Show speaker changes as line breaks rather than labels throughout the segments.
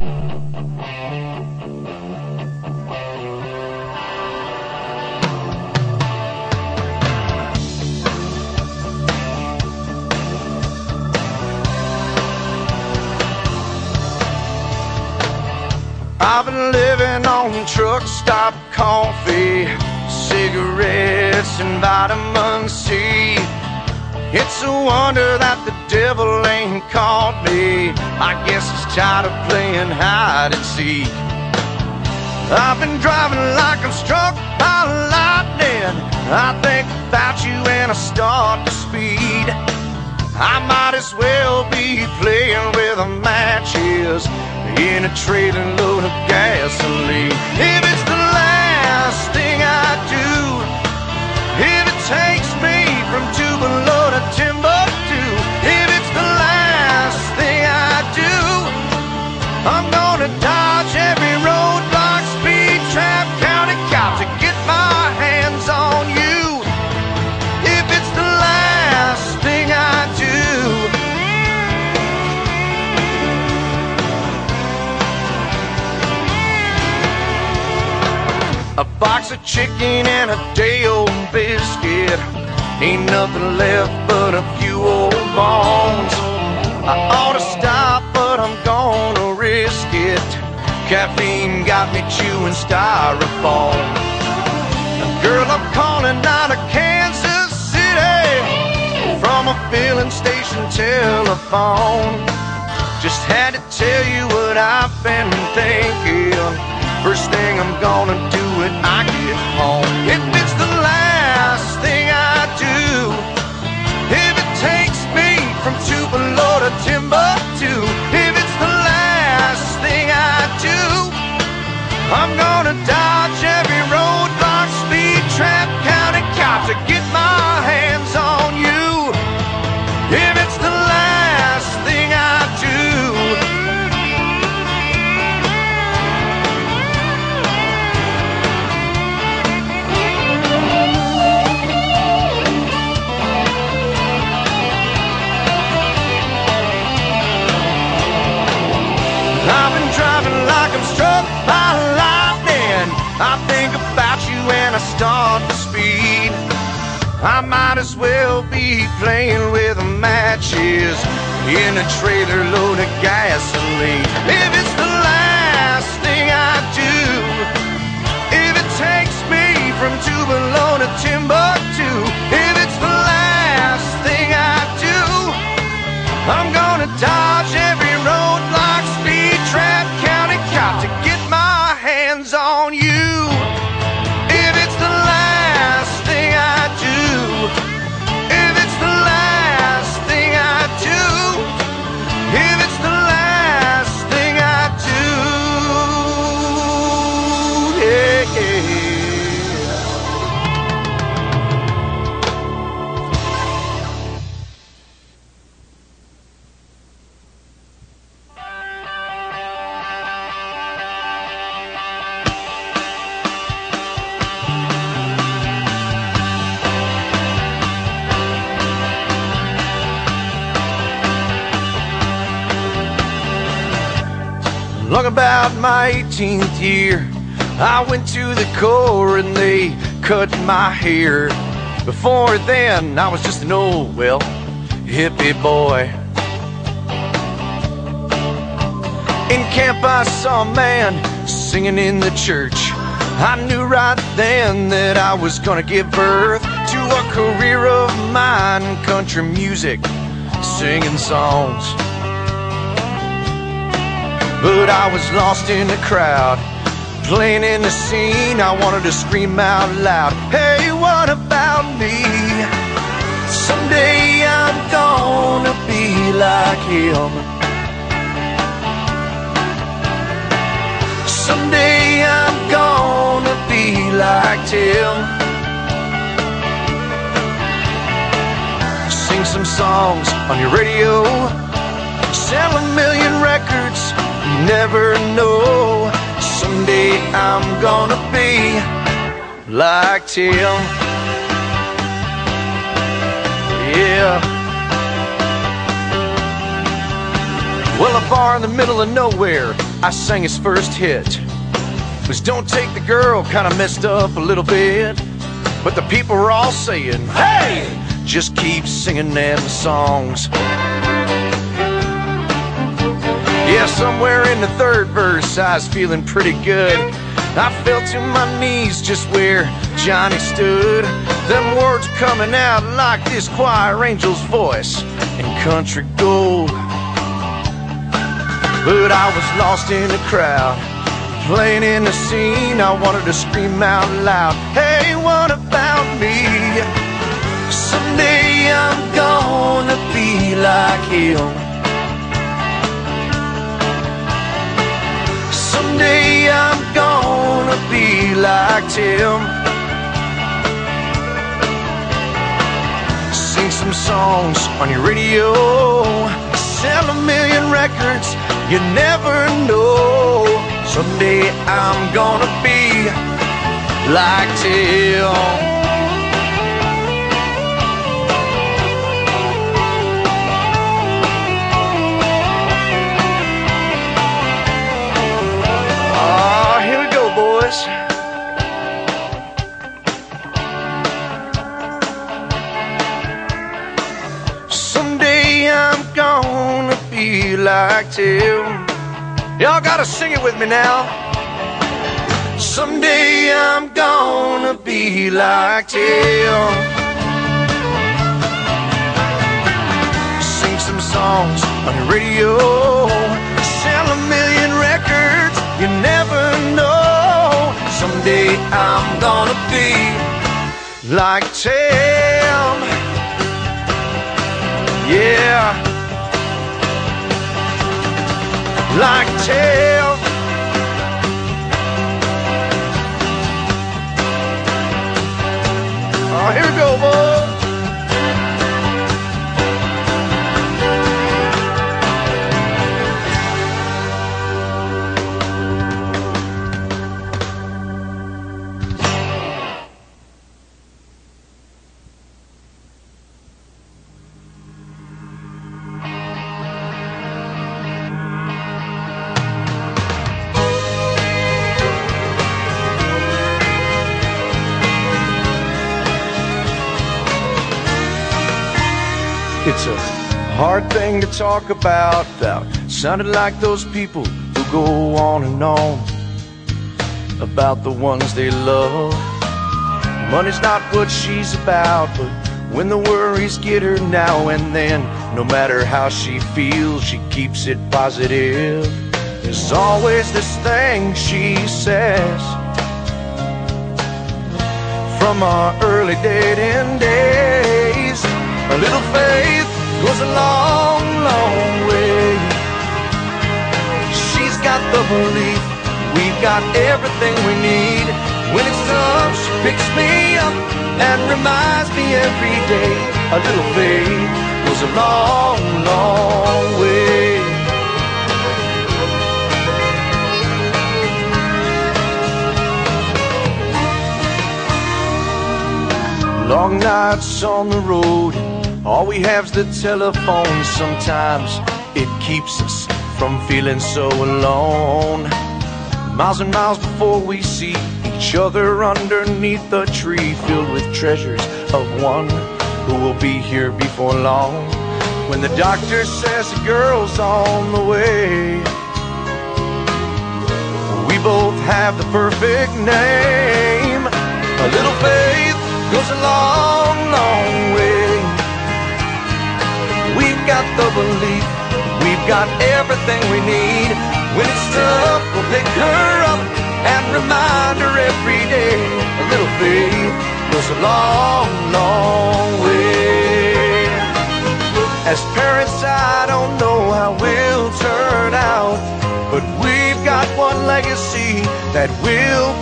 I've been living on truck stop coffee, cigarettes, and vitamin C. It's a wonder that the devil ain't caught me. I guess he's tired of playing hide and seek. I've been driving like I'm struck by lightning. I think about you and I start to speed. I might as well be playing with the matches in a trailer load of gasoline. If it's the last thing I do, if it takes Ain't nothing left but a few old bones. I ought to stop, but I'm gonna risk it. Caffeine got me chewing styrofoam. Girl, I'm calling out of Kansas City from a filling station telephone. Just had to tell you what I've been thinking. First thing I'm gonna do when I get home. If it's the might as well be playing with matches in a trailer load of gasoline. Long about my 18th year, I went to the Corps and they cut my hair. Before then, I was just an old, well, hippie boy. In camp, I saw a man singing in the church. I knew right then that I was gonna give birth to a career of mine, country music, singing songs. But I was lost in the crowd, playing in the scene. I wanted to scream out loud, Hey, what about me? Someday I'm gonna be like him. Someday I'm gonna be like Tim. Sing some songs on your radio, You never know. Someday I'm gonna be like Tim. Yeah. Well, a bar in the middle of nowhere. I sang his first hit. Was Don't Take the Girl, kinda messed up a little bit. But the people were all saying, Hey! Just keep singing them songs. Yeah, somewhere in the third verse, I was feeling pretty good. I fell to my knees just where Johnny stood. Them words coming out like this choir angel's voice in country gold. But I was lost in the crowd, playing in the scene. I wanted to scream out loud, Hey, what about me? Someday I'm gonna be like Tim. Sing some songs on your radio, sell a million records. You never know. Someday I'm gonna be like Tim. Y'all gotta sing it with me now. Someday I'm gonna be like Tim. Sing some songs on the radio, sell a million records. You never know. Someday I'm gonna be like Tim. Yeah. Like Tim. Oh, here we go, boy. It's a hard thing to talk about without sounding like those people who go on and on about the ones they love. Money's not what she's about, but when the worries get her now and then, no matter how she feels, she keeps it positive. There's always this thing she says from our early dating days. A little faith goes a long, long way. She's got the belief we've got everything we need. When it's tough, she picks me up and reminds me every day. A little faith goes a long, long way. Long nights on the road, all we have's the telephone. Sometimes it keeps us from feeling so alone. Miles and miles before we see each other underneath a tree filled with treasures of one who will be here before long. When the doctor says the girl's on the way, we both have the perfect name. A little faith goes a got the belief, we've got everything we need. When it's tough, we'll pick her up and remind her every day. A little faith goes a long, long way. As parents, I don't know how we'll turn out, but we've got one legacy that we'll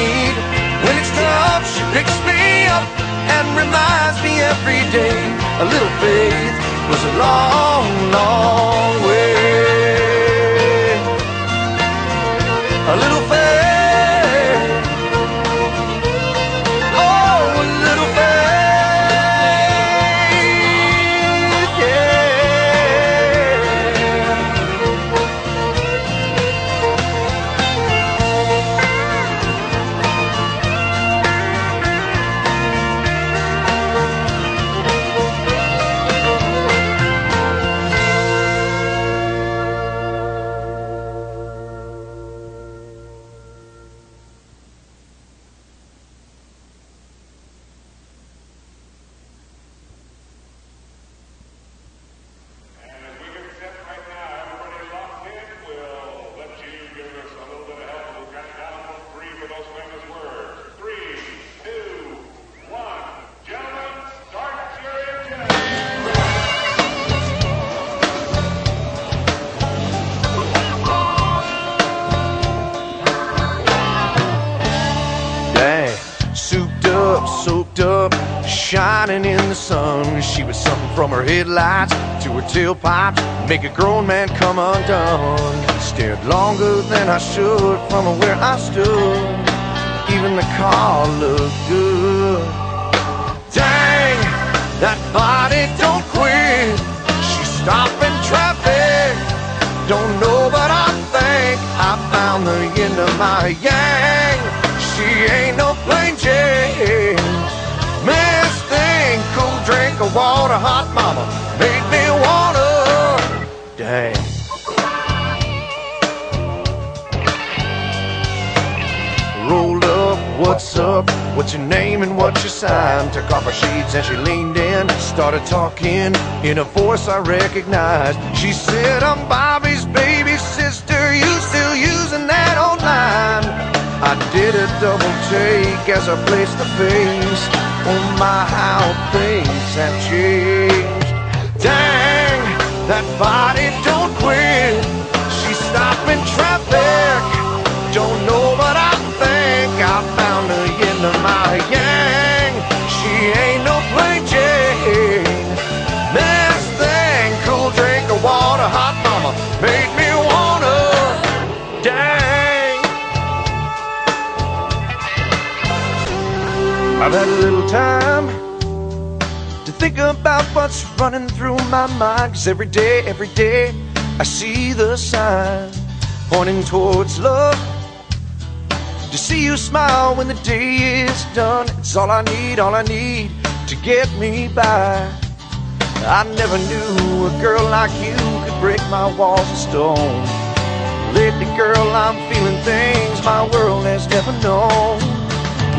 need. When it's tough, she picks me up and reminds me every day. A little faith was a long, long way. A little faith. Sun. She was something from her headlights to her tailpipe, make a grown man come undone. Stared longer than I should from where I stood. Even the car looked good. Dang, that body don't quit. She stopping of water, hot mama, made me wanna. Dang. Rolled up, what's up? What's your name and what's your sign? Took off her sheets and she leaned in, started talking in a voice I recognized. She said, I'm Bobby's baby sister, you still using that old line? I did a double take as I placed the face. Oh my, how things have changed. Dang, that body don't quit. She stopping traffic. Don't know, but I think I found the end of my I've had a little time to think about what's running through my mind. Cause every day, every day, I see the sign pointing towards love. To see you smile when the day is done, it's all I need, all I need to get me by. I never knew a girl like you could break my walls of stone. Lately, girl, I'm feeling things my world has never known.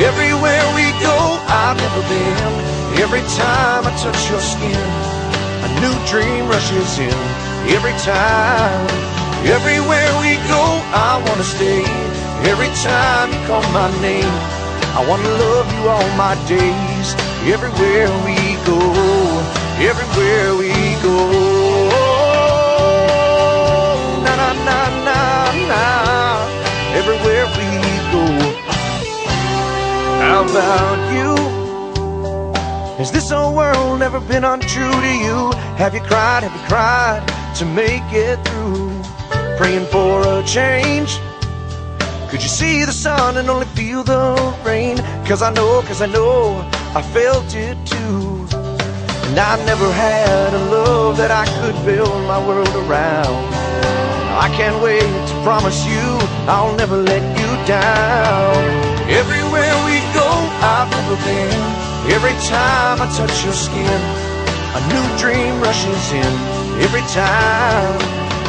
Everywhere we go, I've never been. Every time I touch your skin, a new dream rushes in. Every time, everywhere we go, I wanna stay. Every time you call my name, I wanna love you all my days. Everywhere we go, everywhere we go. How about you? Has this old world never been untrue to you? Have you cried, have you cried to make it through? Praying for a change? Could you see the sun and only feel the rain? Cause I know, cause I know, I felt it too. And I never had a love that I could build my world around. I can't wait to promise you I'll never let you down. Everywhere we go, I've never been. Every time I touch your skin, a new dream rushes in. Every time,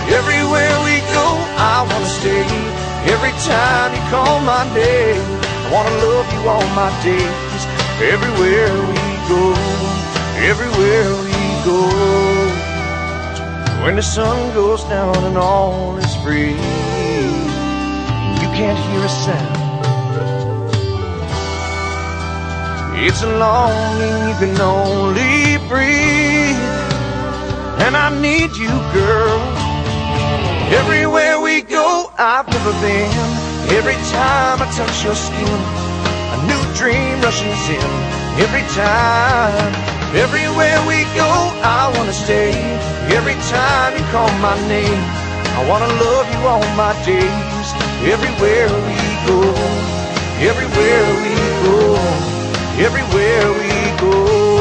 everywhere we go, I wanna stay. Every time you call my name, I wanna love you all my days. Everywhere we go, everywhere we go. When the sun goes down and all is free, you can't hear a sound. It's a longing you can only breathe. And I need you, girl. Everywhere we go, I've never been. Every time I touch your skin, a new dream rushes in. Every time, everywhere we go, I wanna stay. Every time you call my name, I wanna love you all my days. Everywhere we go, everywhere we go, everywhere we go.